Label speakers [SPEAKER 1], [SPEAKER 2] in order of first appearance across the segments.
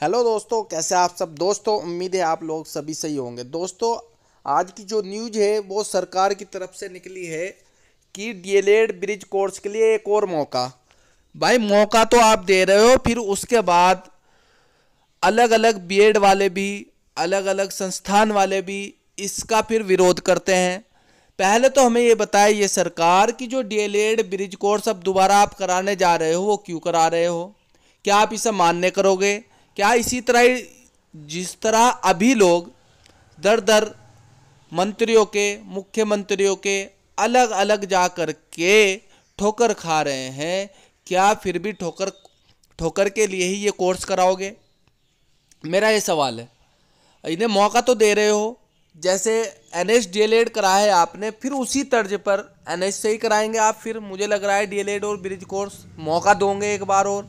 [SPEAKER 1] Hello दोस्तों, कैसे आप सब? दोस्तों, उम्मीद है आप लोग सभी सही होंगे। दोस्तों, आज की जो न्यूज़ है, वो सरकार की तरफ़ से निकली है कि डीएलएड ब्रिज कोर्स के लिए एक और मौका। भाई, मौका तो आप दे रहे हो, फिर उसके बाद अलग अलग बीएड वाले भी अलग अलग संस्थान वाले भी इसका फिर विरोध करते हैं। पहले तो हमें ये बताए ये सरकार की जो डीएलएड ब्रिज कोर्स अब दोबारा आप कराने जा रहे हो, वो क्यों करा रहे हो? क्या आप इसे मान्य करोगे? क्या इसी तरह जिस तरह अभी लोग दर दर मंत्रियों के, मुख्यमंत्रियों के अलग अलग जा कर के ठोकर खा रहे हैं, क्या फिर भी ठोकर ठोकर के लिए ही ये कोर्स कराओगे? मेरा ये सवाल है। इन्हें मौका तो दे रहे हो, जैसे N S D L Ed करा है आपने, फिर उसी तर्ज पर एन एस से ही कराएँगे आप, फिर मुझे लग रहा है डी एल एड और ब्रिज कोर्स मौका दोगे एक बार और।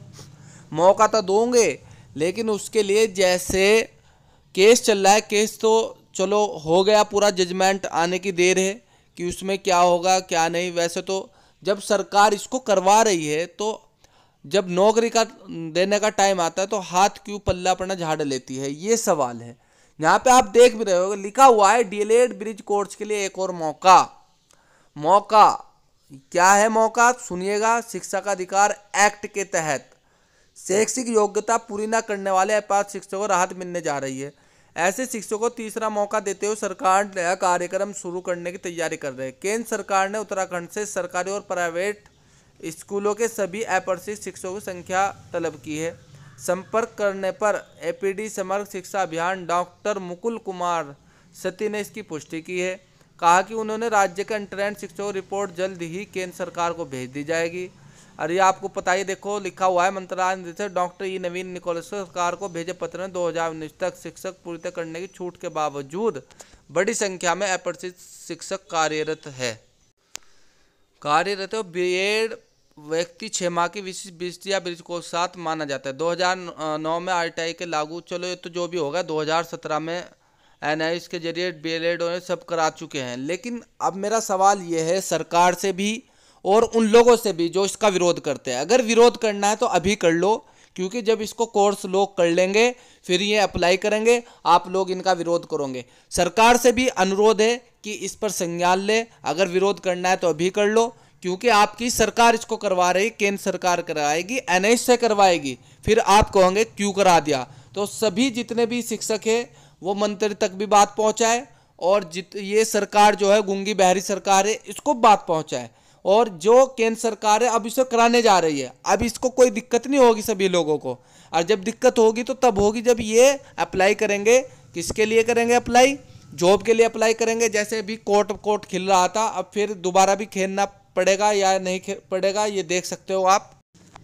[SPEAKER 1] मौका तो दोगे लेकिन उसके लिए जैसे केस चल रहा है, केस तो चलो हो गया पूरा जजमेंट आने की देर है कि उसमें क्या होगा, क्या नहीं। वैसे तो जब सरकार इसको करवा रही है तो जब नौकरी का देने का टाइम आता है तो हाथ क्यों पल्ला पड़ना झाड़ लेती है? ये सवाल है। यहाँ पे आप देख भी रहे हो, लिखा हुआ है डीएलएड ब्रिज कोर्स के लिए एक और मौका। मौका, क्या है मौका? सुनिएगा, शिक्षा का अधिकार एक्ट के तहत। शैक्षिक योग्यता पूरी न करने वाले अपात्र शिक्षकों को राहत मिलने जा रही है। ऐसे शिक्षकों को तीसरा मौका देते हुए सरकार नया कार्यक्रम शुरू करने की तैयारी कर रहे हैं। केंद्र सरकार ने उत्तराखंड से सरकारी और प्राइवेट स्कूलों के सभी अप्रशिक्षित शिक्षकों की संख्या तलब की है। संपर्क करने पर एपीडी समग्र शिक्षा अभियान डॉक्टर मुकुल कुमार सती ने इसकी पुष्टि की है। कहा कि उन्होंने राज्य के इंटरेंट शिक्षकों रिपोर्ट जल्द ही केंद्र सरकार को भेज दी जाएगी। और ये आपको पता ही देखो, लिखा हुआ है, मंत्रालय निदेशक डॉक्टर ई. नवीन निकोलस सरकार को भेजे पत्र में दो हज़ार उन्नीस तक शिक्षक पूरी करने की छूट के बावजूद बड़ी संख्या में अप्रशिक्षित शिक्षक कार्यरत है। कार्यरत बी एड व्यक्ति छः माह की विशिष्ट या ब्रिज को साथ माना जाता है। 2009 में आर के लागू, चलो तो जो भी होगा 2017 में एन के ज़रिए बी एड सब करा चुके हैं। लेकिन अब मेरा सवाल ये है, सरकार से भी और उन लोगों से भी जो इसका विरोध करते हैं। अगर विरोध करना है तो अभी कर लो, क्योंकि जब इसको कोर्स लोग कर लेंगे, फिर ये अप्लाई करेंगे, आप लोग इनका विरोध करोगे। सरकार से भी अनुरोध है कि इस पर संज्ञान ले। अगर विरोध करना है तो अभी कर लो, क्योंकि आपकी सरकार इसको करवा रही, केंद्र सरकार करवाएगी एन से करवाएगी। फिर आप कहोगे, क्यों करा दिया? तो सभी जितने भी शिक्षक है, वो मंत्री तक भी बात पहुँचाए, और जित, ये सरकार जो है, गुंगी बहरी सरकार है, इसको बात पहुँचाए। और जो केंद्र सरकार है अब इसे कराने जा रही है। अब इसको कोई दिक्कत नहीं होगी सभी लोगों को। और जब दिक्कत होगी तो तब होगी जब ये अप्लाई करेंगे। किसके लिए करेंगे अप्लाई जॉब के लिए अप्लाई करेंगे। जैसे अभी कोर्ट कोर्ट खिल रहा था, अब फिर दोबारा भी खेलना पड़ेगा या नहीं पड़ेगा, ये देख सकते हो आप।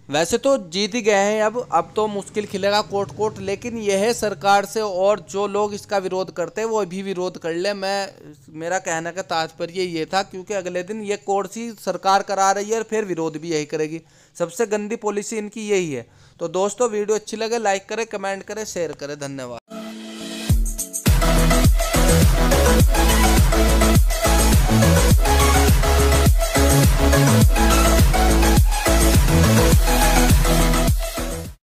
[SPEAKER 1] वैसे तो जीत ही गए हैं अब अब तो मुश्किल खिलेगा कोर्ट कोर्ट लेकिन यह सरकार से और जो लोग इसका विरोध करते हैं, वो अभी विरोध कर ले। मैं, मेरा कहने का तात्पर्य ये था, क्योंकि अगले दिन ये कोर्स ही सरकार करा रही है और फिर विरोध भी यही करेगी। सबसे गंदी पॉलिसी इनकी यही है। तो दोस्तों, वीडियो अच्छी लगे, लाइक करे, कमेंट करे, शेयर करे। धन्यवाद।